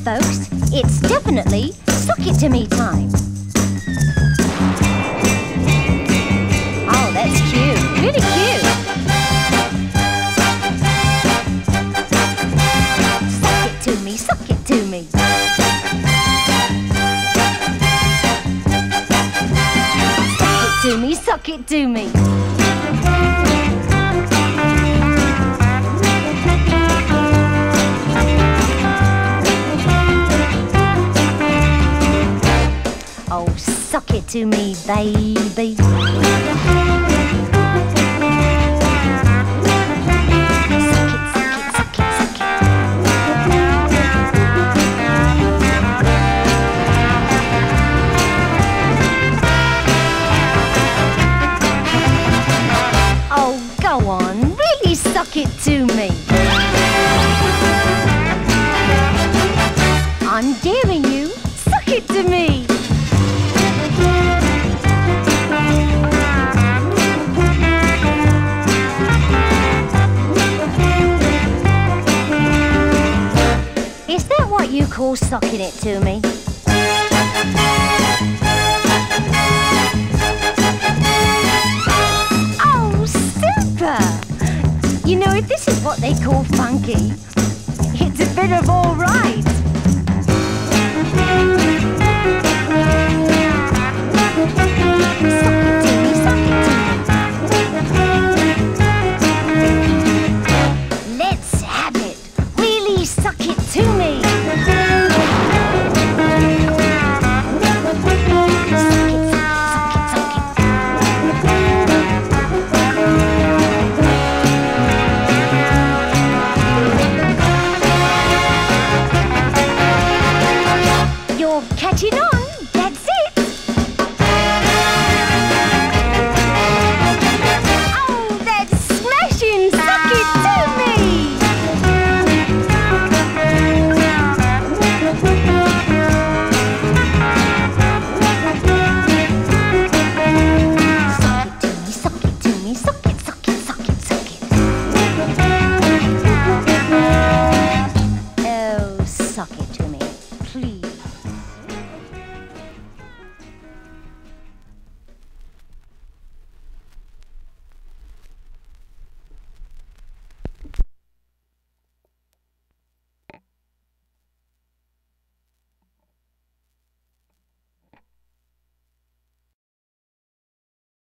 folks. It's definitely Sock It To Me time. Oh, that's cute. Really cute. Sock it to me, sock it to me. Sock it to me, sock it to me. To me, baby. Oh, go on, really sock it to me. I'm daring you. Sock it to me. You call socking it to me? Oh, super! You know, if this is what they call funky, it's a bit of all right. Pinot!